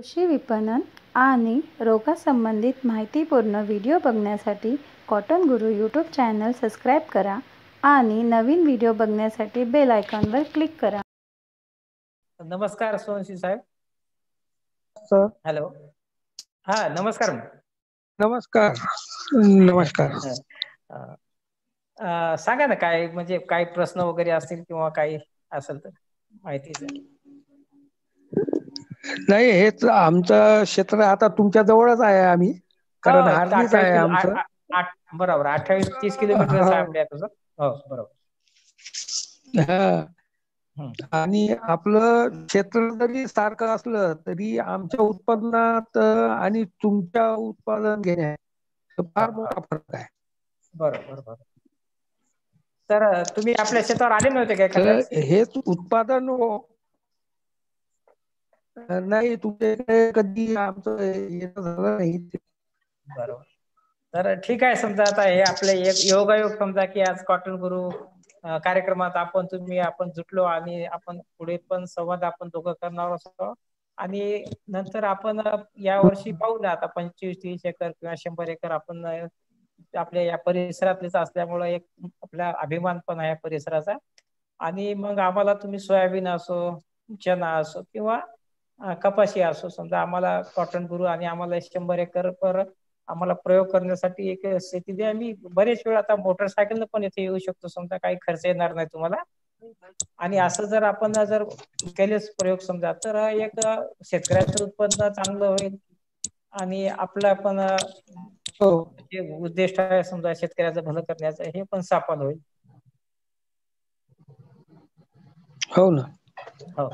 कृषी विपणन आणि रोगांसंबंधित माहितीपूर्ण व्हिडिओ बघण्यासाठी कॉटन गुरु यूट्यूब चॅनल सबस्क्राईब करा आणि नवीन व्हिडिओ बघण्यासाठी बेल आयकॉनवर क्लिक करा. नमस्कार सोनशी साहेब. सर. हॅलो. हा नमस्कार. नमस्कार. नमस्कार. सांगा ना काय म्हणजे काय प्रश्न वगैरे असतील किंवा काही असेल तर माहितीच. नाही हेच आमचं क्षेत्र आता तुमच्या जवळच आहे आम्ही. कारण हार्लीच आहे आमचं. बरोबर अठ्ठावीस तीस किलोमीटर हा. हो बरोबर. हा. हं. आणि आपलं क्षेत्र जरी सारखं असलं तरी आमच्या उत्पादनात अं, आणि तुमच्या उत्पादन घेण्यात फार मोठा फरक आहे. बरोबर बरोबर. तर तुम्ही आपल्या शेतावर आले नव्हते काय हेच उत्पादन हो- नाही तुमच्याकडे कधी आमचं येणं झालं नाही. बरोबर. तर ठीक आहे समजा आता हे आपले एक योगायोग समजा की आज कॉटन गुरु कार्यक्रमात आपण तुम्ही आपण जुटलो आणि आपण पुढे पण संवाद आपण दोघं करणार असतो. आणि नंतर आपण या वर्षी पाहू ना आता पंचवीस तीस एकर किंवा शंभर एकर आपण आपल्या या परिसरातलेच असल्यामुळे एक आपला अभिमान पण आहे परिसराचा. आणि मग आम्हाला तुम्ही सोयाबीन असो चना असो किंवा कपाशी असो समजा आम्हाला कॉटन गुरु आणि आम्हाला शंभर एकर पर आम्हाला प्रयोग करण्यासाठी एक शेती द्या. मी बरेच वेळ आता मोटरसायकलनं पण इथे येऊ शकतो समजा काही खर्च येणार नाही तुम्हाला. आणि असं जर आपण जर केलेच प्रयोग समजा तर एक शेतकऱ्याचं उत्पन्न चांगलं होईल. आणि आपलं पण हो जे उद्दिष्ट आहे समजा शेतकऱ्याचं भलं करण्याचं हे पण सफल होईल. हो ना. हो.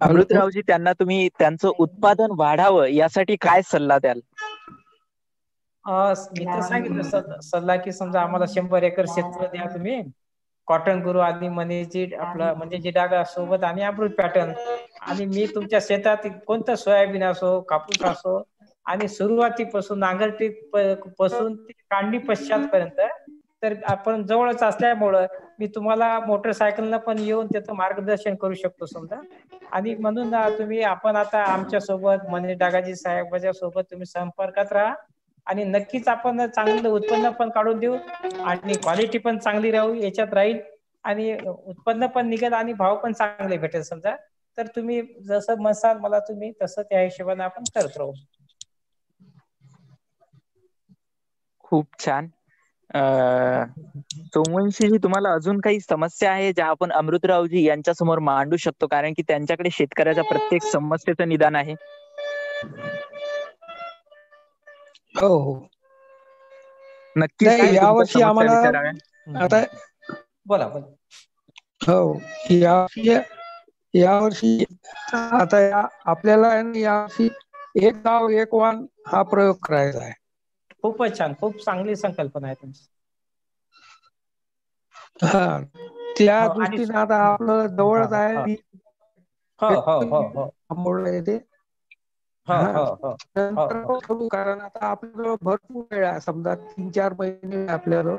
अमृतरावजी त्यांना तुम्ही त्यांचं उत्पादन वाढावं यासाठी काय सल्ला द्याल? मी तर सांगितलं सल्ला की समजा आम्हाला शंभर एकर क्षेत्र द्या तुम्ही. कॉटन गुरु आणि मनीजी आपलं म्हणजे जी डागा सोबत आणि अमृत पॅटर्न आणि मी तुमच्या शेतात कोणतं सोयाबीन असो कापूस असो आणि सुरुवातीपासून नांगरटी पासून ते काढणी पश्चात पर्यंत तर आपण जवळच असल्यामुळं मी तुम्हाला मोटरसायकलनं पण येऊन त्याचं मार्गदर्शन करू शकतो समजा. आणि म्हणून तुम्ही आपण आता आमच्यासोबत मनी डागाजी साहेबाच्या सोबत तुम्ही संपर्कात राहा. आणि नक्कीच आपण चांगलं उत्पन्न पण काढून देऊ आणि क्वालिटी पण चांगली राहू याच्यात राहील. आणि उत्पन्न पण निघेल आणि भाव पण चांगले भेटेल समजा. तर तुम्ही जसं म्हणसाल मला तुम्ही तसं त्या हिशोबाने आपण करत राहू. खूप छान. अं, सोमवंशीजी तुम्हाला अजून काही समस्या आहे ज्या आपण अमृतरावजी यांच्या समोर मांडू शकतो? कारण की त्यांच्याकडे शेतकऱ्याच्या प्रत्येक समस्येचं निदान आहे. हो हो. तुमच्या यावर्षी आम्हाला-. आता बोला हो या यावर्षी आता आपल्याला यावर्षी एक गाव एक वाण हा प्रयोग करायचा आहे. खूपच छान. खूप चांगली संकल्पना आहे तुमची. हा. त्या हो, दृष्टीने आता आपलं जवळच आहे हा. हो हो हो हो. येते हो हा. हो हो. हो. कारण आता आपल्याजवळ भरपूर वेळ आहे. समजा तीन चार महिने आपल्याजवळ.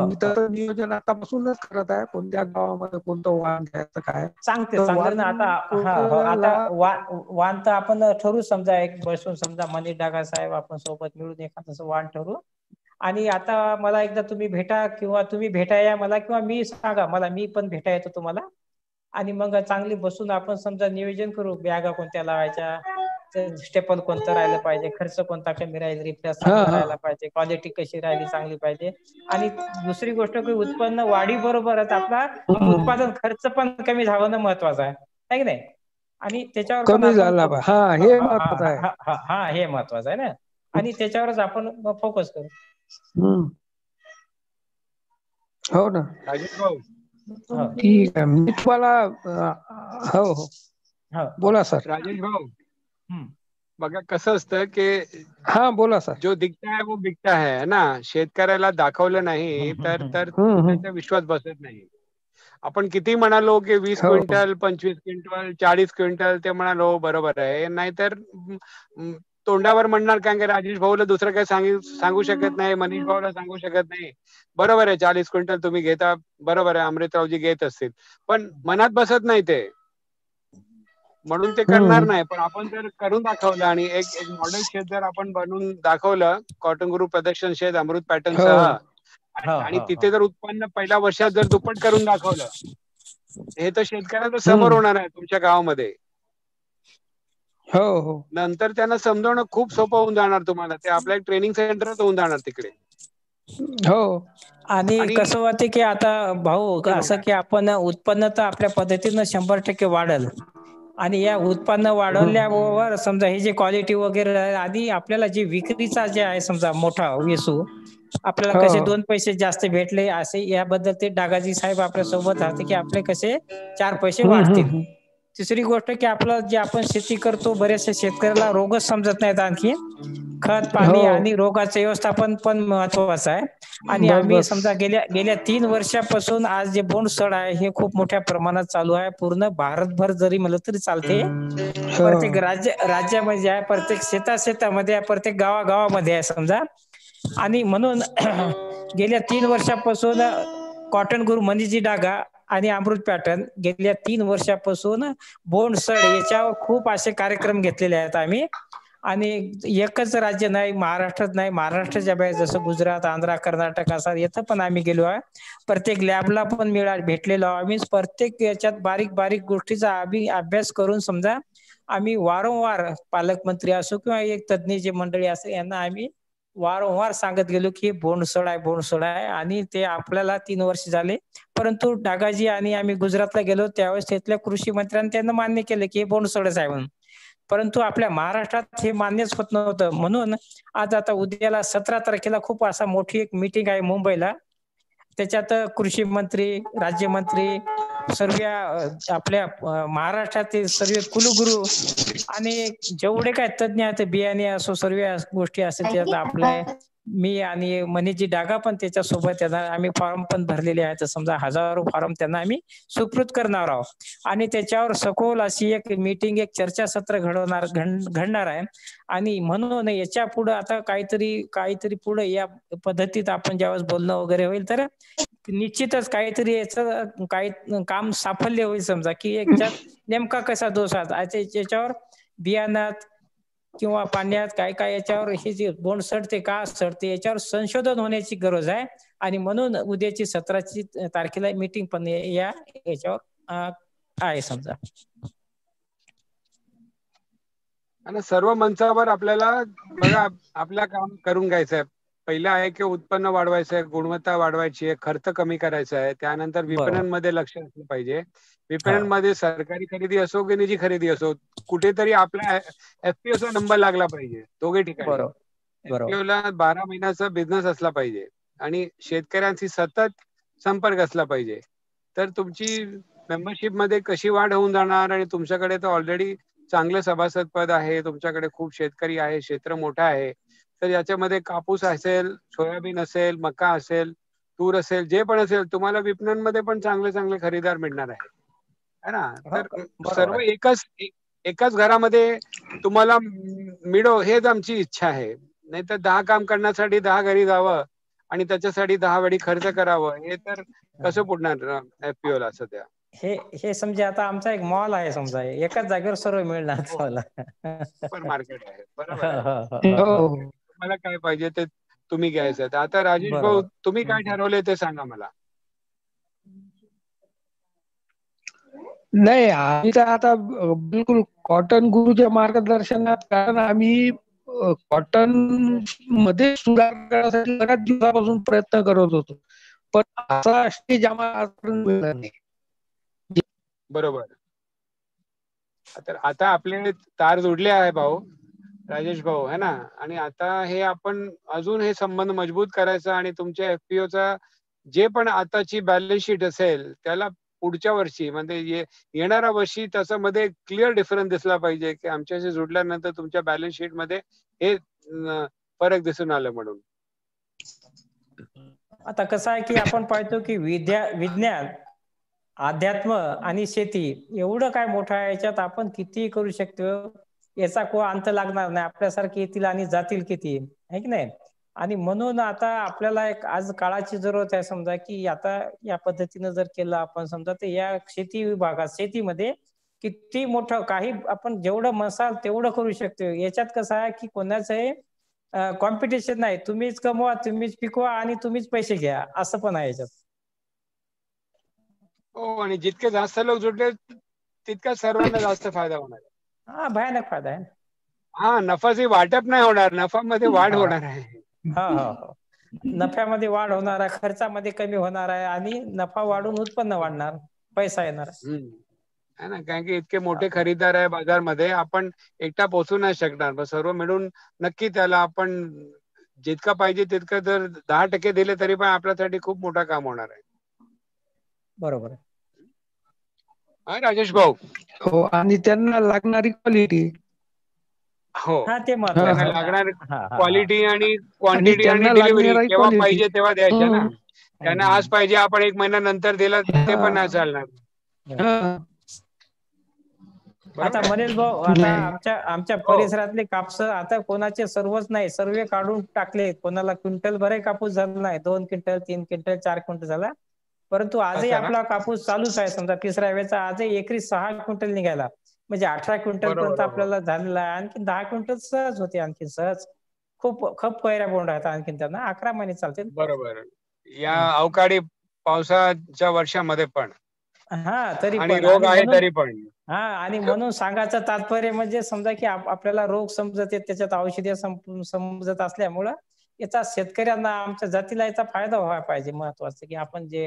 मी तर नियोजन आतापासूनच करत आहे. कोणत्या गावामध्ये कोणतं वाण घ्यायचं काय? सांगते चांगलं ना आता हा आता वाण तर आपण ठरवू समजा एक बसून समजा मनी डागा साहेब आपण सोबत मिळून एखादं वाण ठरवू आणि आता मला एकदा तुम्ही भेटा किंवा तुम्ही भेटा या मला किंवा मी सांगा मला मी पण भेटा येतो तुम्हाला. आणि मग चांगली बसून आपण समजा नियोजन करू बॅगा कोणत्या लावायच्या? स्टेपल कोणतं राहिलं पाहिजे? खर्च कोणता कमी राहील? रिप्लेस हा, हा. राहायला पाहिजे. क्वालिटी कशी राहिली चांगली पाहिजे? आणि दुसरी गोष्ट की उत्पन्न वाढी बरोबरच आपला हम्म. उत्पादन खर्च पण कमी झालं महत्वाचं आहे. है की नाही? आणि त्याच्यावर कमी झाला हा हे हा, महत्वाचं आहे. हा, हा, हा, हे महत्वाचं आहे ना? आणि त्याच्यावरच आपण फोकस करू. हो ना. हो ठीक आहे. मी तुम्हाला हो हो. हो. बोला सर. राजेश भाऊ. बघा कसं असतं की हा बोला सर. जो दिखता है वो बिकता है है ना? शेतकऱ्याला दाखवलं नाही तर तर. त्याचा विश्वास बसत नाही. आपण किती म्हणालो की वीस हो. क्विंटल पंचवीस क्विंटल चाळीस क्विंटल ते म्हणालो बरोबर आहे. नाहीतर तोंडावर म्हणणार कारण की राजेश भाऊला दुसरं काही सांगू सांगू शकत नाही मनीष भाऊला सांगू शकत नाही. बरोबर आहे चाळीस क्विंटल तुम्ही घेता बरोबर आहे अमृतरावजी घेत असतील. पण मनात बसत नाही ते. म्हणून ते करणार नाही. पण आपण जर करून दाखवलं आणि एक एक मॉडेल शेत जर आपण बनवून दाखवलं कॉटन ग्रुप प्रदर्शन शेत अमृत पॅटर्न. सह आणि तिथे. जर उत्पन्न पहिल्या वर्षात जर दुप्पट करून दाखवलं हे तर शेतकऱ्याचं समोर होणार आहे तुमच्या गावामध्ये. हो हो. नंतर त्यांना समजवणं खूप सोपं होऊन जाणार तुम्हाला. ते आपल्या एक ट्रेनिंग सेंटरच होऊन जाणार तिकडे. हो. आणि आणि- कसं होते की आता भाऊ असं की आपण उत्पन्न तर आपल्या पद्धतीनं शंभर टक्के वाढल. आणि या उत्पन्न वाढवल्यावर समजा हे जे क्वालिटी वगैरे आधी आपल्याला जे विक्रीचा जे आहे समजा मोठा वेसू आपल्याला हो. कसे दोन पैसे जास्त भेटले असे याबद्दल ते डागाजी साहेब आपल्यासोबत राहते की आपले कसे चार पैसे वाढतील तिसरी गोष्ट की आपलं जे आपण शेती करतो बऱ्याचशा शेतकऱ्याला रोगच समजत नाहीत आणखी खत पाणी हो. आणि रोगाचं व्यवस्थापन पण महत्वाचं आहे आणि आम्ही. समजा गेल्या गेल्या तीन वर्षापासून आज जे बोंडसड आहे हे खूप मोठ्या प्रमाणात चालू आहे पूर्ण भारतभर जरी म्हणलं तरी चालते हो. प्रत्येक राज्य राज्यामध्ये आहे प्रत्येक शेता शेतामध्ये आहे प्रत्येक गावागावामध्ये आहे समजा आणि म्हणून गेल्या तीन वर्षापासून कॉटन गुरु मनीजी डागा आणि अमृत पॅटर्न. गेल्या तीन वर्षापासून बोंडसड याच्यावर खूप असे कार्यक्रम घेतलेले आहेत आम्ही. आणि एकच राज्य नाही महाराष्ट्रात नाही. महाराष्ट्राच्या बाहेर जसं गुजरात आंध्रा कर्नाटक असा येथं पण आम्ही गेलो आहे. प्रत्येक लॅबला पण मिळा भेटलेलो आम्ही. प्रत्येक याच्यात बारीक बारीक गोष्टीचा आम्ही अभ्यास करून समजा आम्ही वारंवार पालकमंत्री असो किंवा एक तज्ज्ञ जे मंडळी असो यांना आम्ही वारंवार सांगत गेलो की बोंडसड आहे बोंडसड आहे. आणि ते आपल्याला तीन वर्ष झाले. परंतु डागाजी आणि आम्ही गुजरातला गेलो. त्यावेळेस तिथल्या कृषी मंत्र्यांनी त्यांना मान्य केलं की हे बोंडसडच आहे म्हणून. परंतु आपल्या महाराष्ट्रात हे मान्यच होत नव्हतं. म्हणून आज आता उद्याला सतरा तारखेला खूप असा मोठी एक मीटिंग आहे मुंबईला. त्याच्यात कृषी मंत्री राज्यमंत्री सर्व आपल्या महाराष्ट्रातील सर्व कुलगुरू आणि जेवढे काय तज्ञ आहेत बियाणे असो सर्व गोष्टी असतील त्यात आपल्या मी आणि मनीजी डागा पण त्याच्यासोबत त्यांना आम्ही फॉर्म पण भरलेले आहेत. समजा हजारो फॉर्म त्यांना आम्ही सुकृत करणार आहोत. आणि त्याच्यावर सखोल अशी एक मीटिंग एक चर्चासत्र घडवणार घड- घडणार आहे. आणि म्हणून याच्यापुढे आता काहीतरी काहीतरी पुढे या पद्धतीत आपण ज्यावेळेस बोलणं वगैरे होईल तर निश्चितच काहीतरी याचं काही काम साफल्य होईल समजा. की याच्यात नेमका कसा दोष आहे? आता याच्यावर बियाणात किंवा पाण्यात काय काय याच्यावर हे जे बोंड सडते का सडते याच्यावर संशोधन होण्याची गरज आहे. आणि म्हणून उद्याची सतराची तारखेला मीटिंग पण या याच्यावर आहे समजा. आणि सर्व मंचावर आपल्याला बघा आपलं काम करून घ्यायचं आहे पहिलं आहे की उत्पन्न वाढवायचं आहे गुणवत्ता वाढवायची आहे खर्च कमी करायचा आहे. त्यानंतर विपणनमध्ये लक्ष असलं पाहिजे. विपणनमध्ये सरकारी खरेदी असो की निजी खरेदी असो कुठेतरी आपला एफपीओ चा नंबर लागला पाहिजे दोघे ठिकाणी. बरोबर बरोबर. FPO ला बारा महिन्याचा बिझनेस असला पाहिजे आणि शेतकऱ्यांशी सतत संपर्क असला पाहिजे. तर तुमची मेंबरशिपमध्ये कशी वाढ होऊन जाणार आणि तुमच्याकडे तर ऑलरेडी चांगलं सभासद पद आहे तुमच्याकडे खूप शेतकरी आहे क्षेत्र मोठं आहे. तर याच्यामध्ये कापूस असेल सोयाबीन असेल मका असेल तूर असेल जे पण असेल तुम्हाला विपणनमध्ये पण चांगले चांगले खरेदीदार मिळणार आहे है ना? तर बरोबर. सर्व. एकाच एक- एकाच घरामध्ये तुम्हाला मिळो हेच आमची इच्छा आहे. नाही तर दहा काम करण्यासाठी दहा घरी जावं आणि त्याच्यासाठी दहा वेळी खर्च करावं हे तर कसं पुढणार एफपीओ ला सध्या? हे हे समजा आता आमचा एक मॉल आहे समजा एकाच जागेवर सर्व मिळणार तुम्हाला. सुपर मार्केट आहे. बरोबर तुम्हाला काय पाहिजे ते तुम्ही घ्यायचं. आहे. आता राजेश भाऊ. तुम्ही काय ठरवले ते सांगा मला. नाही आम्ही तर आता बिलकुल कॉटन गुरुच्या मार्गदर्शनात कारण आम्ही कॉटनमध्ये सुधार करण्यासाठी बऱ्याच दिवसापासून प्रयत्न करत होतो. पण असा स्टेज आम्हाला बरोबर. तर आता आपले तार जोडले आहे भाऊ. राजेश भाऊ है ना? आणि आता हे आपण अजून हे संबंध मजबूत करायचा आणि तुमच्या एफपीओ चा जे पण आताची बॅलन्स शीट असेल त्याला पुढच्या वर्षी म्हणजे ये- येणाऱ्या वर्षी त्याच्यामध्ये क्लिअर डिफरन्स दिसला पाहिजे की आमच्याशी जुडल्यानंतर तुमच्या बॅलन्स शीटमध्ये हे फरक दिसून आलं म्हणून. आता कसं आहे की आपण पाहतो की विद्या विज्ञान अध्यात्म आणि शेती एवढं काय मोठं आहे याच्यात आपण कितीही करू शकतो याचा को अंत लागणार नाही. आपल्यासारखे येतील आणि जातील किती? आहे की नाही? आणि म्हणून आता आपल्याला एक आज काळाची जरूरत आहे समजा की आता या पद्धतीनं जर केलं आपण समजा तर या शेती विभागात शेतीमध्ये किती मोठं काही आपण जेवढं मसाल तेवढं करू शकतो. याच्यात कसं आहे की कोणाचंही कॉम्पिटिशन नाही. तुम्हीच कमवा तुम्हीच पिकवा आणि तुम्हीच पैसे घ्या. असं पण आहे याच्यात. हो आणि जितके जास्त लोक जुडले तितका सर्वांना जास्त फायदा होणार हा भयानक फायदा आहे हा नफाची वाटप नाही होणार नफामध्ये वाढ. होणार आहे हा हा नफ्यामध्ये वाढ होणार आहे खर्चामध्ये कमी होणार आहे आणि नफा वाढून उत्पन्न वाढणार पैसा येणार. है ना कारण की इतके मोठे खरीदार आहे बाजारमध्ये आपण एकटा पोहोचू नाही शकणार सर्व मिळून नक्की त्याला आपण जितका पाहिजे तितकं जर दहा टक्के दिले तरी पण आपल्यासाठी खूप मोठं काम होणार आहे बरोबर आहे. हा, राजेश भाऊ हो आणि त्यांना लागणारी क्वालिटी हो हा ते हा, त्यांना आहे. लागणार हा, हा, हा. क्वालिटी आणि क्वांटिटी आणि त्यांना डिलिव्हरी लागणारी केव्हा quality. पाहिजे तेव्हा द्यायचे ना हम्म. त्यांना आज पाहिजे आपण एक महिना नंतर दिला ते पण नाही चालणार हा. आता? मनीष भाऊ आता नाही. आमच्या आमच्या हो. परिसरातले कापस आता कोणाचे सर्वच नाही सर्व काढून टाकले कोणाला क्विंटल भरे कापूस झाला नाही दोन क्विंटल तीन क्विंटल चार क्विंटल झाला परंतु आजही? आपला कापूस चालूच आहे. समजा तिसऱ्या वेळेचा आजही एकरी सहा क्विंटल निघाला म्हणजे अठरा क्विंटल पर्यंत. आपल्याला झालेला आहे. आणखी दहा क्विंटल सहज होते आणखी सहज. खूप खूप कैऱ्या बोंड आहेत आणखीन त्यांना. अकरा महिने चालते बरोबर. या. अवकाळी पावसाच्या वर्षामध्ये पण. हा तरी रोग आहे तरी पण. हा आणि म्हणून सांगायचं तात्पर्य म्हणजे समजा की आप- आपल्याला रोग समजत आहेत त्याच्यात औषधी सम- समजत असल्यामुळं याचा शेतकऱ्यांना आमच्या जातीला याचा फायदा व्हायला पाहिजे महत्वाचं की आपण जे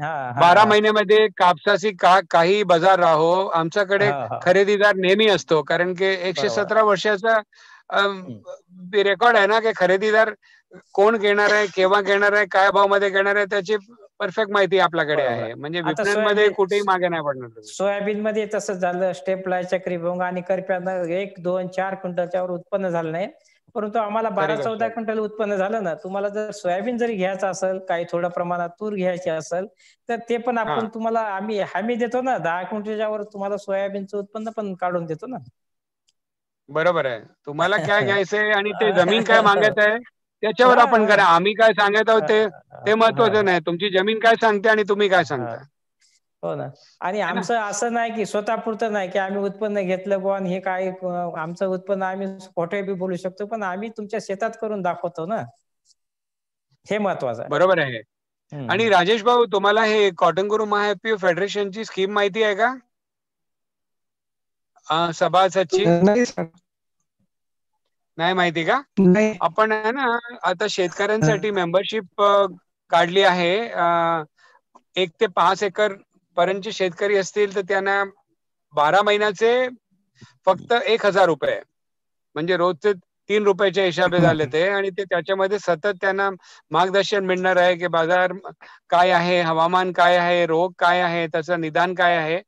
हा, बारा. महिन्यामध्ये कापसाची का काही बाजार राहो आमच्याकडे. खरेदीदार नेहमी असतो कारण की एकशे. सतरा वर्षाचा रेकॉर्ड आहे ना की खरेदीदार कोण घेणार आहे केव्हा घेणार आहे काय भावमध्ये घेणार आहे त्याची परफेक्ट माहिती आपल्याकडे. आहे म्हणजे सोयाबीन- कुठेही मागे नाही पडणार. सोयाबीन मध्ये तसं झालं स्टेपला चक्री भोंग आणि करप्यानं एक दोन चार क्विंटलच्या वर उत्पन्न झालं नाही परंतु आम्हाला बारा चौदा. क्विंटल उत्पन्न झालं ना तुम्हाला जर सोयाबीन जरी घ्यायचं असेल काही थोड्या प्रमाणात तूर घ्यायची असेल तर ते पण आपण. तुम्हाला आम्ही हमी देतो ना दहा क्विंटलच्या वर तुम्हाला सोयाबीनचं उत्पन्न पण काढून देतो ना बरोबर आहे तुम्हाला काय घ्यायचंय आणि ते जमीन काय मागत आहे त्याच्यावर आपण करा. आम्ही काय सांगत आहोत ते ते महत्वाचं नाही. तुमची जमीन काय सांगते आणि तुम्ही काय सांगता? हो. ना. आणि ना? आमचं असं नाही की स्वतः पुरतं नाही की आम्ही उत्पन्न घेतलं बुवा आणि हे काय आमचं उत्पन्न आम्ही खोटे बी बोलू शकतो पण आम्ही तुमच्या शेतात करून दाखवतो ना. हे महत्वाचं आहे. बरोबर आहे. आणि राजेश भाऊ तुम्हाला हे कॉटन गुरु महाएफपीओ फेडरेशनची स्कीम माहिती आहे का? सभासदची. नाही माहिती का? आपण आहे ना आता शेतकऱ्यांसाठी मेंबरशिप काढली आहे. एक ते पाच एकर पर्यंतचे शेतकरी असतील तर त्यांना बारा महिन्याचे फक्त एक हजार रुपये. म्हणजे रोजचे तीन रुपयाच्या हिशाबे झाले ते. आणि ते त्याच्यामध्ये सतत त्यांना मार्गदर्शन मिळणार आहे की बाजार काय आहे हवामान काय आहे रोग काय आहे त्याचं निदान काय आहे.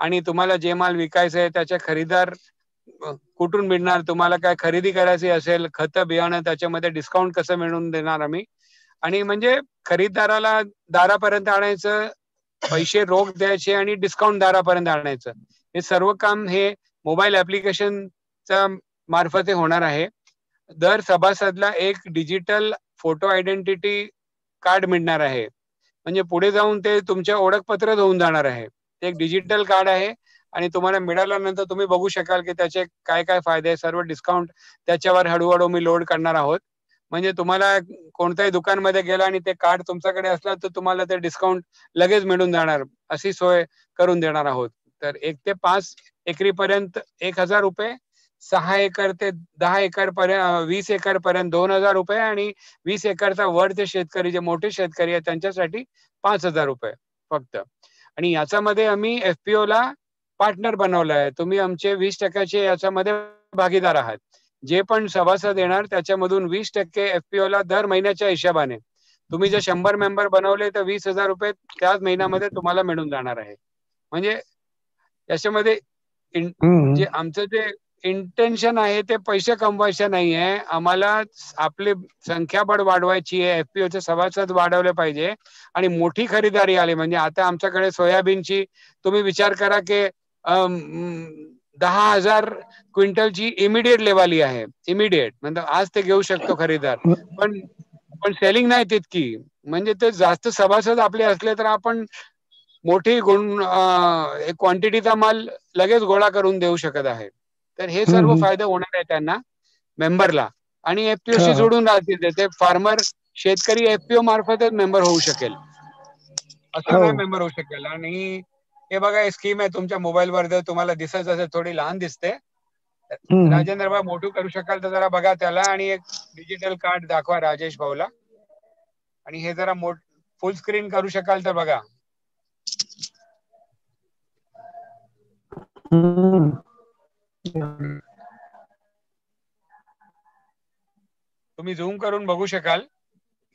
आणि तुम्हाला जे माल विकायचं आहे त्याचे खरेदीदार कुठून मिळणार? तुम्हाला काय खरेदी करायची असेल खतं बियाणं त्याच्यामध्ये डिस्काउंट कसं मिळवून देणार आम्ही? आणि म्हणजे खरीददाराला दारापर्यंत आणायचं पैसे रोख द्यायचे आणि डिस्काउंट दारापर्यंत आणायचं. हे सर्व काम हे मोबाईल ऍप्लिकेशनच्या मार्फत होणार आहे. दर सभासदला एक डिजिटल फोटो आयडेंटिटी कार्ड मिळणार आहे. म्हणजे पुढे जाऊन ते तुमच्या ओळखपत्रच होऊन जाणार आहे. ते एक डिजिटल कार्ड आहे. आणि तुम्हाला मिळाल्यानंतर तुम्ही बघू शकाल की त्याचे काय काय फायदे आहे सर्व डिस्काउंट त्याच्यावर हळूहळू मी लोड करणार आहोत. म्हणजे तुम्हाला कोणत्याही दुकानमध्ये गेला आणि ते कार्ड तुमच्याकडे असलं तर तुम्हाला ते डिस्काउंट लगेच मिळून जाणार. अशी सोय करून देणार आहोत. तर एक ते पाच एकरीपर्यंत एक हजार रुपये सहा एकर ते दहा एकर पर्यंत वीस एकर पर्यंत दोन हजार रुपये आणि वीस एकरचा वर ते शेतकरी जे मोठे शेतकरी आहेत त्यांच्यासाठी पाच हजार रुपये फक्त. आणि याच्यामध्ये आम्ही एफपीओ ला पार्टनर बनवलं आहे तुम्ही आमचे वीस टक्क्याचे याच्यामध्ये भागीदार आहात. जे पण सभासद येणार त्याच्यामधून वीस टक्के एफपीओ ला दर महिन्याच्या हिशोबाने. तुम्ही जर शंभर मेंबर बनवले तर वीस हजार रुपये त्याच महिन्यामध्ये तुम्हाला मिळून जाणार आहे. म्हणजे याच्यामध्ये. जे आमचं जे इंटेन्शन आहे ते पैसे कमवायचं नाही आहे आम्हाला आपली संख्याबळ वाढवायची आहे. एफपीओचे सभासद वाढवले पाहिजे. आणि मोठी खरीदारी आली. म्हणजे आता आमच्याकडे सोयाबीनची तुम्ही विचार करा की दहा हजार क्विंटलची इमिडिएट लेवाली आहे. इमिडिएट म्हणजे आज ते घेऊ शकतो खरेदीदार. पण पण सेलिंग नाही तितकी. म्हणजे ते जास्त सभासद आपले असले तर आपण मोठी गुण क्वांटिटीचा माल लगेच गोळा करून देऊ शकत आहे. तर हे सर्व फायदे होणार आहे त्यांना मेंबरला आणि एफपीओ शी जोडून राहतील ते. फार्मर शेतकरी एफपीओ मार्फतच मेंबर होऊ शकेल. असं मेंबर होऊ शकेल. आणि हे बघा स्कीम आहे तुमच्या मोबाईल वर जर तुम्हाला दिसत असेल थोडी लहान दिसते. राजेंद्र भाऊ मोठू करू शकाल तर जरा बघा त्याला आणि एक डिजिटल कार्ड दाखवा राजेश भाऊला. आणि हे जरा मोठ फुल स्क्रीन करू शकाल तर बघा. तुम्ही झूम करून बघू शकाल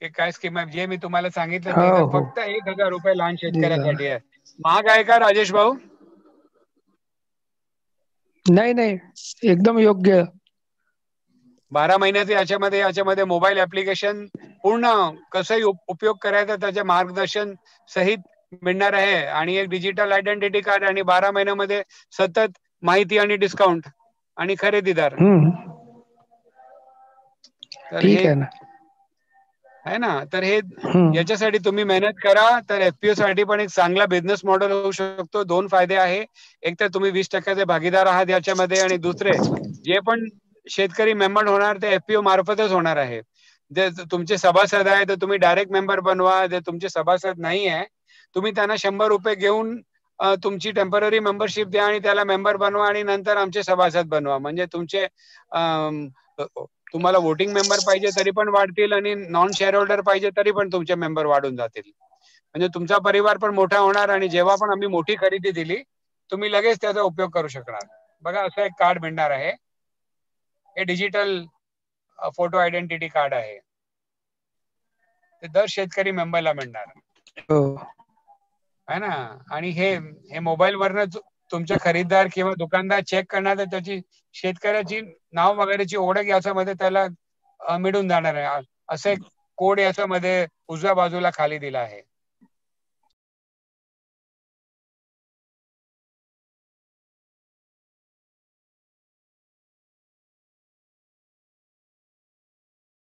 की काय स्कीम आहे. जे मी तुम्हाला सांगितलं फक्त एक हजार रुपये लहान शेतकऱ्यासाठी आहे. महाग आहे का राजेश भाऊ? नाही नाही. एकदम योग्य. बारा महिन्याचे याच्यामध्ये याच्यामध्ये मोबाईल ऍप्लिकेशन पूर्ण कसंही उपयोग करायचा त्याचे मार्गदर्शन सहित मिळणार आहे. आणि एक डिजिटल आयडेंटिटी कार्ड आणि बारा महिन्यामध्ये सतत माहिती आणि डिस्काउंट आणि खरेदीदार. तर हे आहे ना? तर हे याच्यासाठी तुम्ही मेहनत करा. तर एफपीओ साठी पण एक चांगला बिझनेस मॉडेल होऊ शकतो. दोन फायदे आहे. एक तर तुम्ही वीस टक्क्याचे भागीदार आहात याच्यामध्ये आणि दुसरे जे पण शेतकरी मेंबर होणार ते एफपीओ मार्फतच होणार आहे. जे तुमचे सभासद आहे तर तुम्ही डायरेक्ट मेंबर बनवा. जे तुमचे सभासद नाही आहे तुम्ही त्यांना शंभर रुपये घेऊन तुमची टेंपररी मेंबरशिप द्या आणि त्याला मेंबर बनवा आणि नंतर आमचे सभासद बनवा. म्हणजे तुमचे तुम्हाला वोटिंग मेंबर पाहिजे तरी पण वाढतील आणि नॉन शेअर होल्डर पाहिजे तरी पण तुमचे मेंबर वाढून जातील. म्हणजे तुमचा परिवार पण मोठा होणार आणि जेव्हा पण आम्ही मोठी खरेदी दिली तुम्ही लगेच त्याचा उपयोग करू शकणार. बघा असं एक कार्ड मिळणार आहे. हे डिजिटल फोटो आयडेंटिटी कार्ड आहे. ते दर शेतकरी मेंबरला मिळणार. आहे ना? आणि हे हे मोबाईल वरनं तुमच्या खरेदीदार किंवा दुकानदार चेक करणार तर त्याची शेतकऱ्याची नाव वगैरेची ओळख याच्यामध्ये त्याला मिळून जाणार आहे. असं एक कोड याच्यामध्ये उजव्या बाजूला खाली दिला आहे.